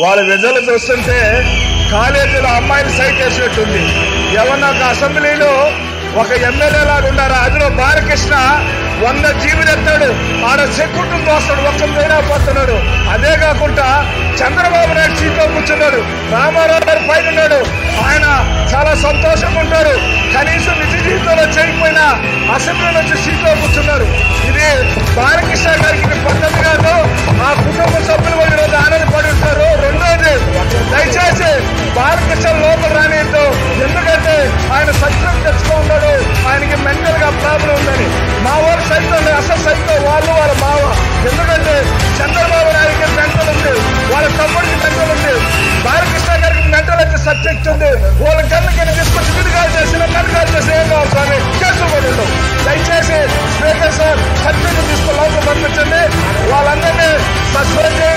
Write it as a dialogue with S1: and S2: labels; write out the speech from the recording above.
S1: వాళ్ళ రిజల్ట్ చూస్తుంటే కాలేజీలో అమ్మాయిని సైట్ చేసినట్టుంది ఎవరన్నా ఒక అసెంబ్లీలో ఒక ఎమ్మెల్యే లాగా ఉన్నారు అందులో బాలకృష్ణ వంద జీవులు ఎత్తాడు. ఆడ చెక్కుంటూ పోస్తాడు ఒక్క పైన పోతున్నాడు అదే కాకుండా చంద్రబాబు నాయుడు సీట్లో కూర్చున్నాడు. రామారావు గారు పైన ఉన్నాడు. ఆయన చాలా సంతోషంగా ఉంటారు కనీసం నిజ జీవితంలో చేయకపోయినా అసెంబ్లీలో వచ్చి సీట్లో కూర్చున్నారు. ఇది బాలకృష్ణ తమ్ముడికి మెంటల్ ఉంది. బాలకృష్ణ గారికి మెంటల్ అయితే సబ్జెక్ట్ ఉంది. వాళ్ళ కళ్ళకి తీసుకొచ్చి విడుదల చేసిన కనుగాలు చేసి ఏం కావాలి స్వామి? చేసుకోకూడదు దయచేసి స్పీకర్ సార్ సబ్జెక్ట్ తీసుకుని లోపల పంపించండి. వాళ్ళందరినీ సస్పెండ్ చేయండి